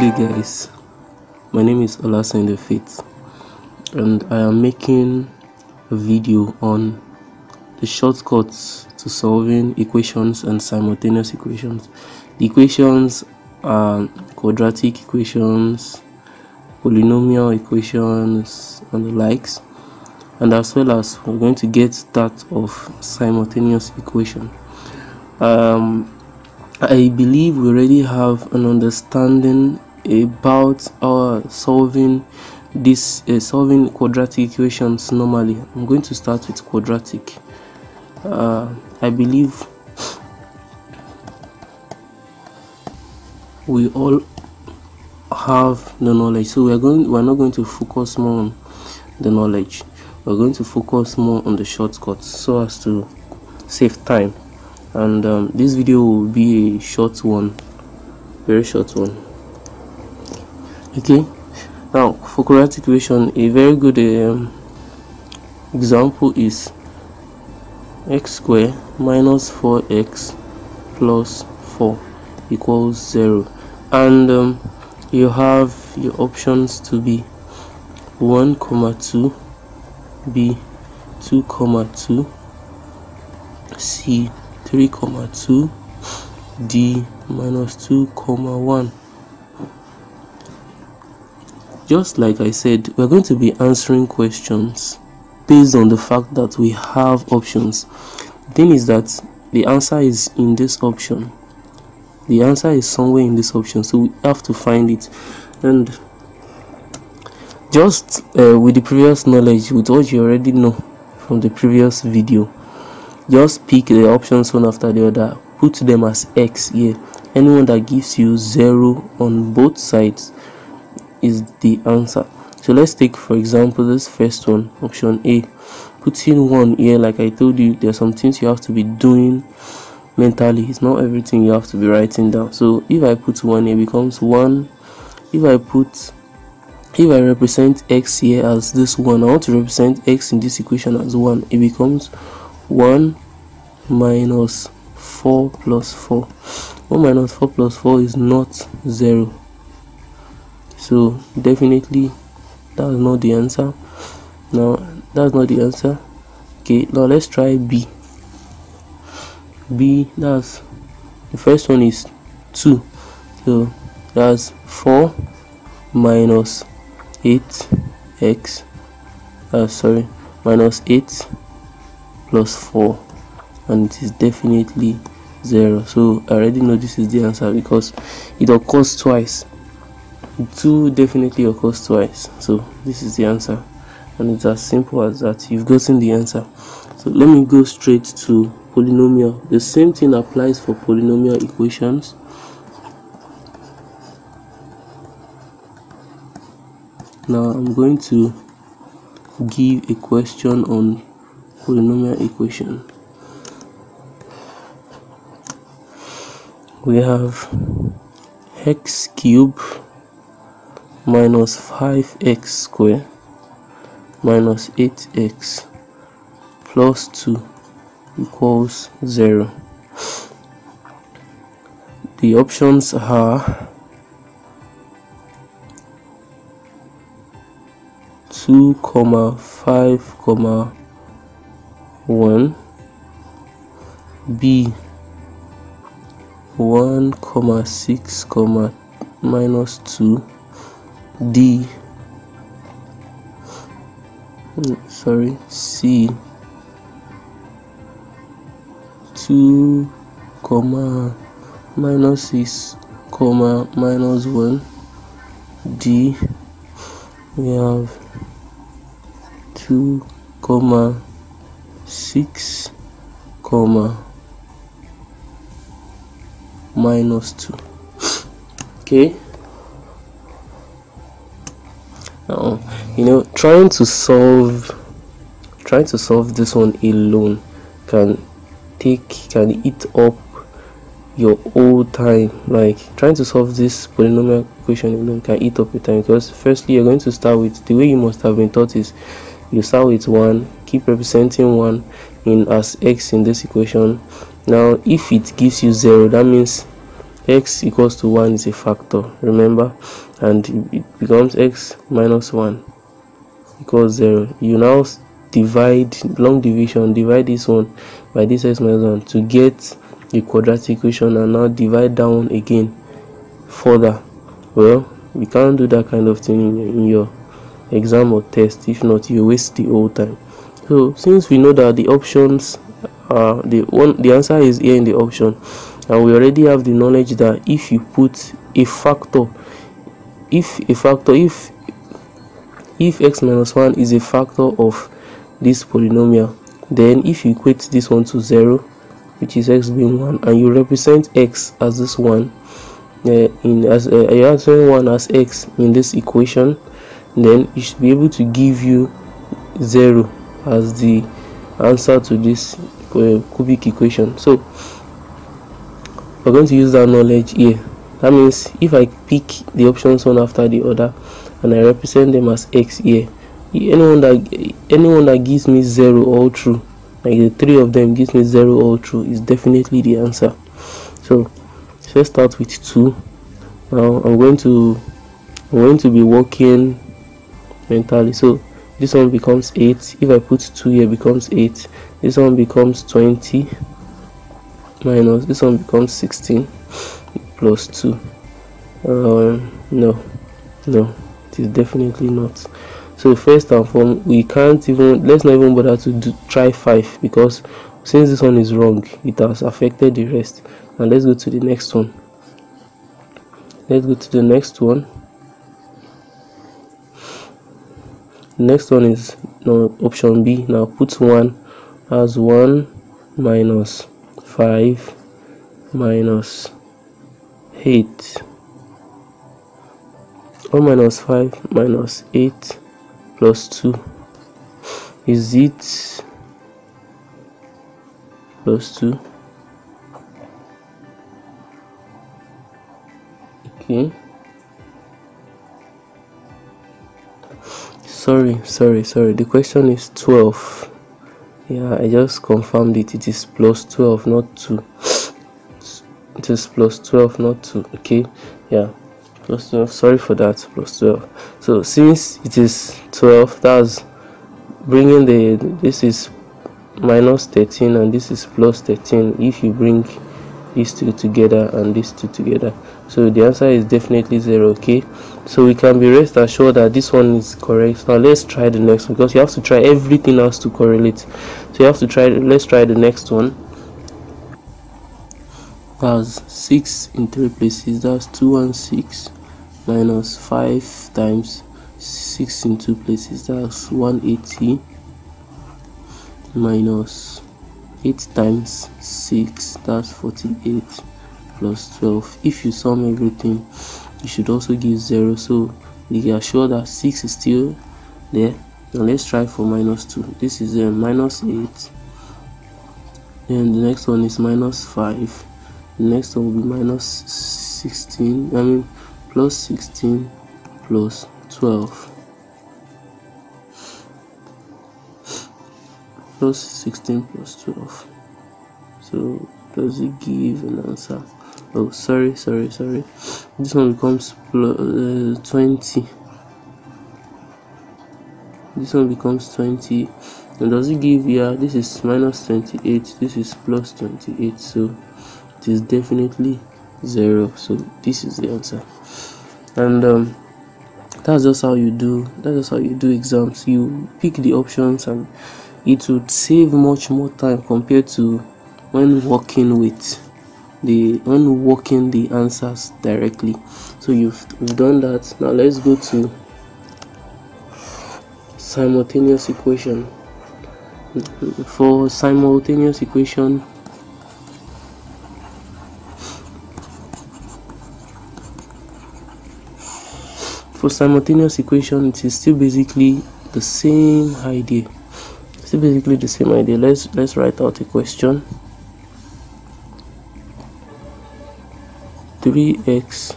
Good guys, my name is Olasehinde Faith and I am making a video on the shortcuts to solving equations and simultaneous equations. The equations are quadratic equations, polynomial equations and the likes and as well as we're going to get that of simultaneous equation. Um, I believe we already have an understanding about our solving this uh, solving quadratic equations normally. I'm going to start with quadratic. Uh, I believe we all have the knowledge so we're going we're not going to focus more on the knowledge we're going to focus more on the shortcuts so as to save time and um, this video will be a short one very short one okay. Now for quadratic equation a very good um, example is x squared minus 4x plus 4 equals 0 and um, you have your options to be 1 comma 2 b 2 comma 2 c 3 comma 2 d minus 2 comma 1 just like i said we're going to be answering questions based on the fact that we have options. The thing is that the answer is in this option. The answer is somewhere in this option so we have to find it. And just uh, with the previous knowledge with what you already know from the previous video just pick the options one after the other. Put them as x here. Anyone that gives you zero on both sides is the answer. So let's take for example this first one option a. Putting one here like i told you there are some things you have to be doing mentally. It's not everything you have to be writing down. So if i put one it becomes one. If i put if i represent x here as this one i want to represent x in this equation as one. It becomes 1 minus 4 plus 4 1 minus 4 plus 4 is not 0 so definitely that's not the answer. Now that's not the answer. Okay now let's try b. B that's the first one is 2 so that's 4 minus 8x uh, sorry minus 8 plus 4 and it is definitely 0 so I already know this is the answer because it occurs twice 2 definitely occurs twice. So this is the answer. And it's as simple as that. You've gotten the answer. So let me go straight to polynomial. The same thing applies for polynomial equations. Now I'm going to give a question on polynomial equation. We have x cube minus 5x square minus 8x plus 2 equals 0 the options are 2 comma 5 comma 1 b 1 comma 6 comma minus 2 d. Sorry c. 2 comma minus 6 comma minus 1 d. We have 2 comma 6 comma minus 2 okay now. You know trying to solve trying to solve this one alone can take can eat up your whole time. Like trying to solve this polynomial equation alone can eat up your time. Because firstly you're going to start with the way you must have been taught is you start with 1 keep representing 1 in as x in this equation. Now if it gives you 0 that means x equals to 1 is a factor remember? And it becomes x minus 1 equals 0 you now divide long division divide this one by this x minus 1 to get the quadratic equation and now divide down again further. Well we can't do that kind of thing in, in your exam or test if not you waste the whole time. So since we know that the options are the one the answer is here in the option and we already have the knowledge that if you put a factor if a factor if if x minus 1 is a factor of this polynomial then if you equate this one to 0 which is x being 1 and you represent x as this one uh, in as uh, you are 1 as x in this equation then it should be able to give you 0 as the answer to this uh, cubic equation. So we're going to use that knowledge here. That means if i pick the options one after the other and i represent them as x here anyone that anyone that gives me zero all true like the three of them gives me zero all true is definitely the answer. So let's start with two. Now i'm going to i'm going to be working mentally. So this one becomes 8 if i put 2 here becomes 8 this one becomes 20 minus this one becomes 16 plus 2 um no no it is definitely not. So first and foremost we can't even let's not even bother to do, try 5 because since this one is wrong it has affected the rest. And let's go to the next one. Let's go to the next one. Next one is no option b. Now put one as 1 minus 5 minus 8 1 minus 5 minus 8 plus 2 is it plus 2 okay. Sorry sorry sorry. The question is 12 yeah i just confirmed it. It is plus 12 not 2 it is plus 12 not 2 okay? Yeah. Plus 12 sorry for that. Plus 12 so since it is 12 that's bringing the this is minus 13 and this is plus 13 if you bring these two together and these two together. So the answer is definitely zero okay so we can be rest assured that this one is correct. Now let's try the next one because you have to try everything else to correlate. So you have to try let's try the next one. That's 6 in three places. That's 2 and 6 minus 5 times 6 in two places. That's 180 minus 8 times 6 that's 48 plus 12 if you sum everything you should also give 0 so we are sure that 6 is still there now let's try for minus 2 this is a uh, minus 8 and the next one is minus 5 the next one will be minus 16 i mean plus 16 plus 12 plus 16 plus 12 so does it give an answer oh sorry sorry sorry. This one becomes uh, 20 this one becomes 20 and does it give yeah this is minus 28 this is plus 28 so it is definitely zero. So this is the answer. And um, that's just how you do that's just how you do exams. You pick the options and it would save much more time compared to when working with the when working the answers directly. So you've, you've done that. Now let's go to simultaneous equation. For simultaneous equation for simultaneous equation it is still basically the same idea. Still basically the same idea. Let's let's write out a question 3x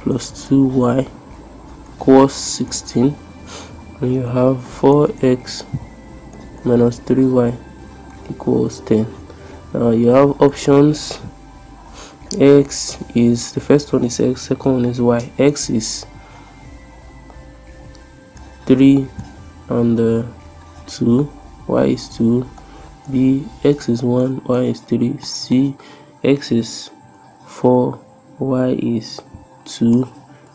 plus 2y equals 16 and you have 4x minus 3y equals 10 now you have options. X is the first one is x second one is y. X is 3 and uh, 2 y is 2 b x is 1 y is 3 c x is 4 y is 2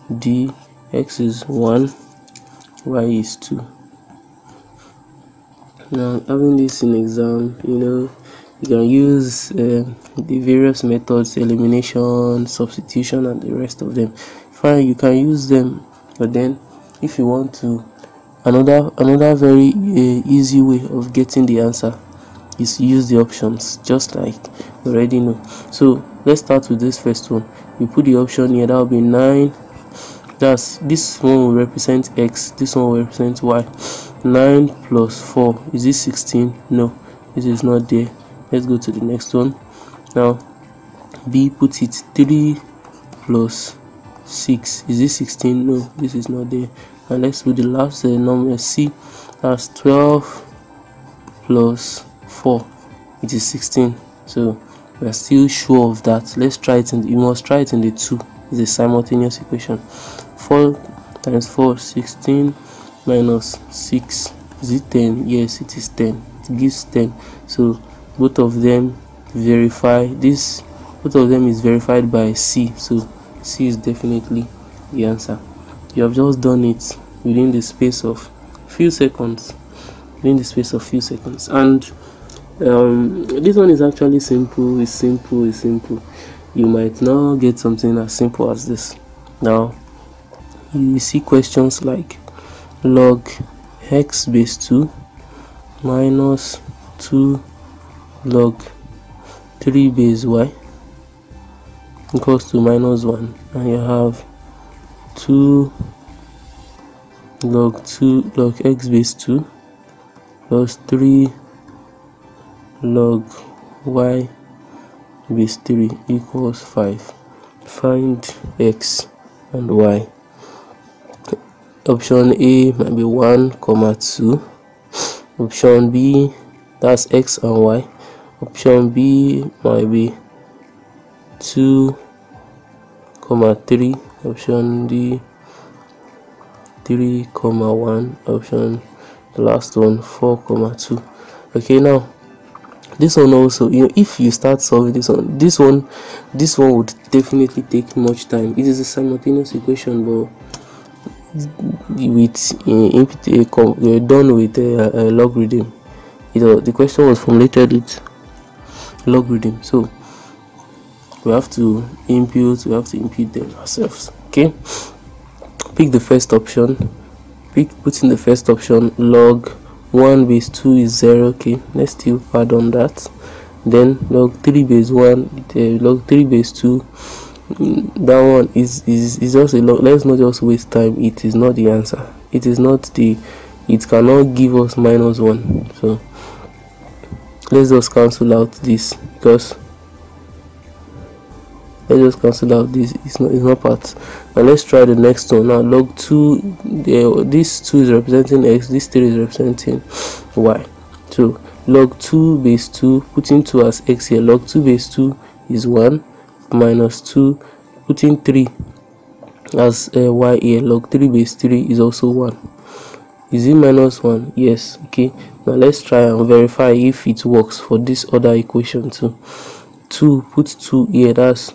d x is 1 y is 2 now having this in exam you know you can use uh, the various methods elimination substitution and the rest of them. Fine you can use them but then if you want to another another very uh, easy way of getting the answer is use the options just like you already know. So let's start with this first one. You put the option here that will be 9 that's this one will represent x this one will represent y. 9 plus 4 is this 16 no this is not there. Let's go to the next one. Now b put it 3 plus 6 is this 16 no this is not there. And let's do the last uh, number c that's 12 plus 4 it is 16 so we are still sure of that. Let's try it the, you must try it in the 2 it's a simultaneous equation. 4 times 4 16 minus 6 is it 10 yes it is 10 it gives 10 so both of them verify this both of them is verified by c. So c is definitely the answer. You have just done it within the space of few seconds. Within the space of few seconds. And um, this one is actually simple it's simple it's simple. You might now get something as simple as this. Now you see questions like log x base 2 minus 2 log 3 base y equals to minus 1 and you have 2 log 2 log x base 2 plus 3 log y base 3 equals 5 find x and y. Option a might be 1 comma 2 option b that's x and y. Option b might be 2 comma 3 option d 3 comma 1 option the last one 4 comma 2 okay now this one also you know if you start solving this one this one this one would definitely take much time. It is a simultaneous equation but with uh, uh, done with a, a logarithm you know the question was formulated with logarithm so we have to impute we have to impute them ourselves okay? Pick the first option. Pick put in the first option log 1 base 2 is 0 okay let's still add on that. Then log 3 base 1 the log 3 base 2 mm, that one is is is just a lot. Let's not just waste time. It is not the answer. It is not the it cannot give us minus one. So let's just cancel out this because let's just cancel out this. It's not it's not part. Now let's try the next one. Now log 2 the, this 2 is representing x this 3 is representing y. So log 2 base 2 putting 2 as x here. Log 2 base 2 is 1 minus 2 putting 3 as uh, y here. Log 3 base 3 is also 1 is it minus 1 yes. Okay. Now let's try and verify if it works for this other equation too. 2 put 2 here. That's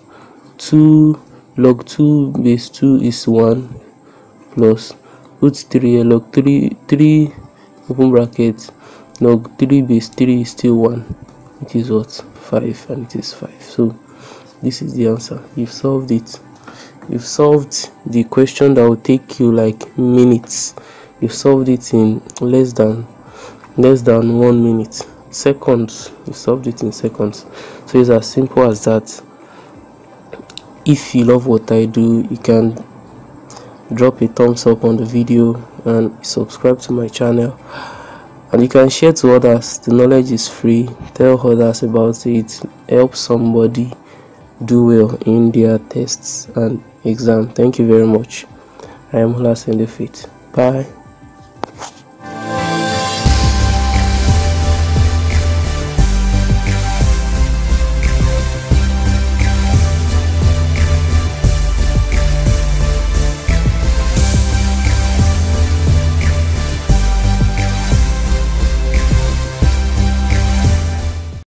2 log 2 base 2 is 1 plus put 3 here log 3 3 open bracket log 3 base 3 is still 1 it is what? 5 and it is 5 so this is the answer. You've solved it. You've solved the question that will take you like minutes. You've solved it in less than less than one minute. Seconds. You solved it in seconds. So it's as simple as that if you love what i do you can drop a thumbs up on the video and subscribe to my channel. And you can share to others. The knowledge is free. Tell others about it. Help somebody do well in their tests and exam. Thank you very much. I am Olasehinde Faith. bye